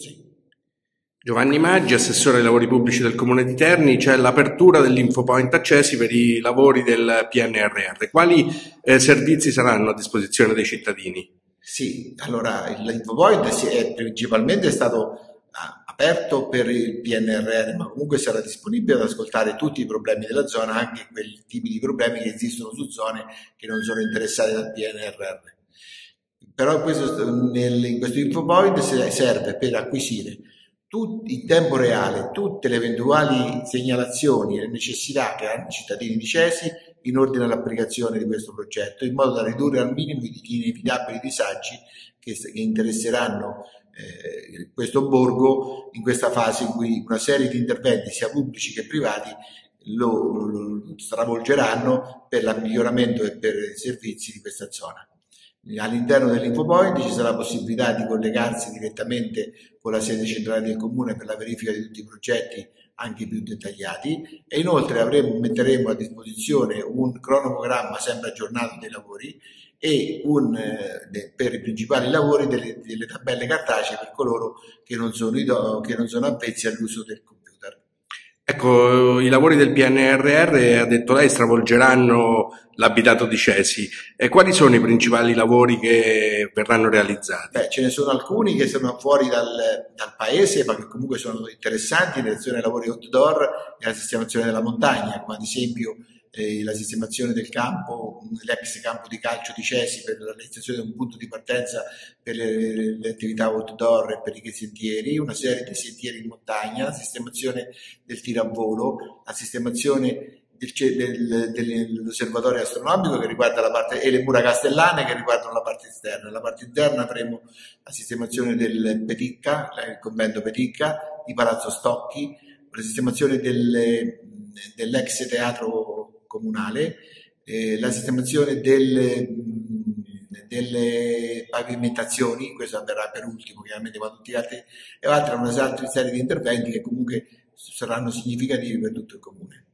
Sì. Giovanni Maggi, assessore ai lavori pubblici del Comune di Terni, c'è l'apertura dell'infopoint accesi per i lavori del PNRR. Quali eh, servizi saranno a disposizione dei cittadini? Sì, allora l'infopoint è principalmente stato ah, aperto per il PNRR, ma comunque sarà disponibile ad ascoltare tutti i problemi della zona, anche quei tipi di problemi che esistono su zone che non sono interessate dal PNRR. Però questo, nel, in questo infopoint serve per acquisire in tempo reale tutte le eventuali segnalazioni e le necessità che hanno i cittadini di Cesi in ordine all'applicazione di questo progetto, in modo da ridurre al minimo i inevitabili disagi che, che interesseranno eh, questo borgo in questa fase in cui una serie di interventi, sia pubblici che privati, lo, lo stravolgeranno per il miglioramento e per i servizi di questa zona. All'interno dell'InfoPoint ci sarà la possibilità di collegarsi direttamente con la sede centrale del comune per la verifica di tutti i progetti anche più dettagliati e inoltre avremo, metteremo a disposizione un cronogramma sempre aggiornato dei lavori e un, eh, per i principali lavori delle, delle, tabelle cartacee per coloro che non sono, che non sono avvezzi all'uso del computer. Ecco, i lavori del PNRR, ha detto lei, stravolgeranno l'abitato di Cesi. E quali sono i principali lavori che verranno realizzati? Beh, ce ne sono alcuni che sono fuori dal, dal paese, ma che comunque sono interessanti, in relazione ai lavori outdoor e alla sistemazione della montagna, come ad esempio eh, la sistemazione del campo, l'ex campo di calcio di Cesi per la realizzazione di un punto di partenza per le, le, attività outdoor e per i sentieri, una serie di sentieri in montagna, la sistemazione del tiro a volo, la sistemazione del, del, dell'osservatorio astronomico che riguarda la parte e le mura castellane che riguardano la parte esterna. Nella parte interna avremo la sistemazione del Peticca, il convento Peticca, di Palazzo Stocchi, la sistemazione del, dell'ex teatro comunale, eh, la sistemazione delle, delle, pavimentazioni, questo avverrà per ultimo chiaramente quando tutti gli altri, e altre una serie di interventi che comunque saranno significativi per tutto il comune.